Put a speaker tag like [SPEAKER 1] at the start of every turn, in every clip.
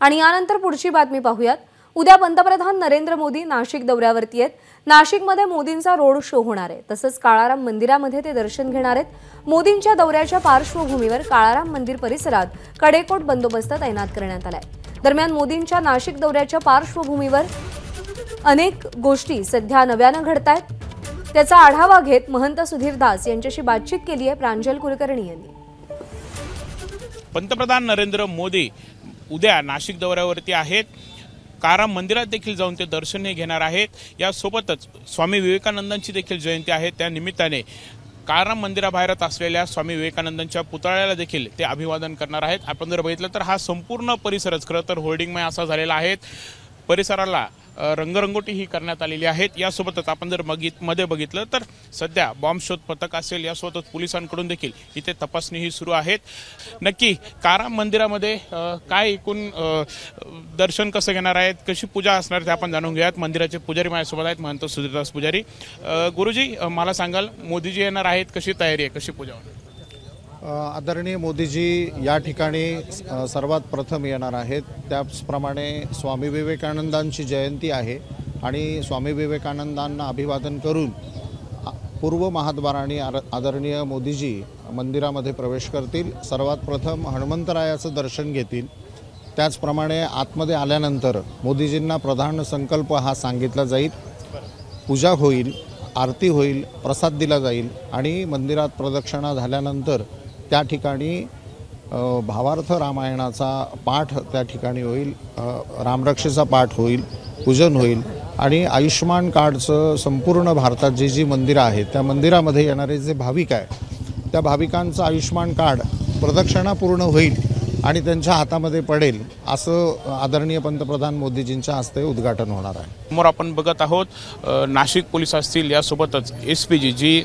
[SPEAKER 1] आणि यानंतर पुढची बातमी पाहूयात. उद्या पंतप्रधान नरेंद्र मोदी नाशिक दौऱ्यावरती आहेत. नाशिकमध्ये मोदींचा रोड शो होणार आहे. तसंच काळाराम मंदिरामध्ये ते दर्शन घेणार आहेत. मोदींच्या दौऱ्याच्या पार्श्वभूमीवर काळाराम मंदिर परिसरात कडेकोट बंदोबस्त तैनात करण्यात आलाय. दरम्यान मोदींच्या नाशिक दौऱ्याच्या पार्श्वभूमीवर अनेक गोष्टी सध्या नव्यानं घडत आहेत त्याचा आढावा घेत महंत सुधीर दास यांच्याशी बातचीत केली आहे प्रांजल कुलकर्णी यांनी.
[SPEAKER 2] पंतप्रधान नरेंद्र मोदी उद्या नाशिक दौऱ्यावरती आहेत. काराम मंदिरात देखील जाऊन ते दर्शनही घेणार आहेत. यासोबतच स्वामी विवेकानंदांची देखील जयंती आहे. त्या निमित्ताने काराम मंदिराबाहेरच असलेल्या स्वामी विवेकानंदांच्या पुतळ्याला देखील ते अभिवादन करणार आहेत. आपण जर बघितलं तर हा संपूर्ण परिसरच खरं तर होर्डिंगमय असा झालेला आहे. परिसराला रंगरंगोटी ही करण्यात आलेली आहेत. यासोबतच आपण जर बघित मध्ये बघितलं तर सध्या बॉम्ब शोध पथक असेल यासोबतच पोलिसांकडून देखील इथे तपासणीही सुरू आहेत. नक्की काराम मंदिरामध्ये काय एकूण दर्शन कसं घेणार आहेत कशी पूजा असणार ते आपण जाणून घेऊयात. मंदिराचे पुजारी माझ्यासोबत आहेत महंत सुधीरदास पुजारी. गुरुजी मला सांगाल मोदीजी येणार आहेत कशी तयारी आहे कशी पूजा होणार?
[SPEAKER 3] आदरणीय मोदीजी या ठिकाणी सर्वात प्रथम येणार आहेत. त्याचप्रमाणे स्वामी विवेकानंदांची जयंती आहे आणि स्वामी विवेकानंदांना अभिवादन करून पूर्व महाद्वाराने आर- आदरणीय मोदीजी मंदिरामध्ये प्रवेश करतील. सर्वात प्रथम हनुमंतरायाचं दर्शन घेतील. त्याचप्रमाणे आतमध्ये आल्यानंतर मोदीजींना प्रधान संकल्प हा सांगितला जाईल. पूजा होईल आरती होईल प्रसाद दिला जाईल आणि मंदिरात प्रदक्षिणा झाल्यानंतर त्या ठिकाणी भावार्थ रामायणाचा पाठ त्या ठिकाणी होईल रामरक्षेचा पाठ होईल पूजन होईल आणि आयुष्यमान कार्डचं संपूर्ण भारतात जी जी मंदिरं आहेत त्या मंदिरामध्ये येणारे जे भाविक आहे त्या भाविकांचं आयुष्यमान कार्ड प्रदक्षिणा पूर्ण होईल. आणि त्यांच्या हातामध्ये पडेल असं आदरणीय पंतप्रधान मोदीजींच्या हस्ते उद्घाटन होणार आहे.
[SPEAKER 2] समोर आपण बघत आहोत नाशिक पोलीस असतील यासोबतच एस पी जी जी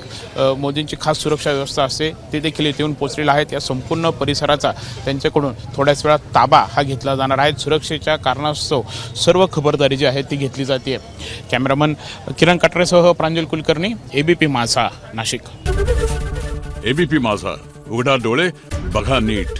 [SPEAKER 2] मोदींची खास सुरक्षा व्यवस्था असते ते देखील इथे येऊन पोचलेले आहेत. या संपूर्ण परिसराचा त्यांच्याकडून थोड्याच वेळात ताबा हा घेतला जाणार आहे. सुरक्षेच्या कारणास्तव सर्व खबरदारी जी आहे ती घेतली जाते कॅमेरामन किरण कटरेसह प्रांजल कुलकर्णी एबीपी माझा नाशिक.
[SPEAKER 4] एबीपी माझा उघडा डोळे बघा नीट.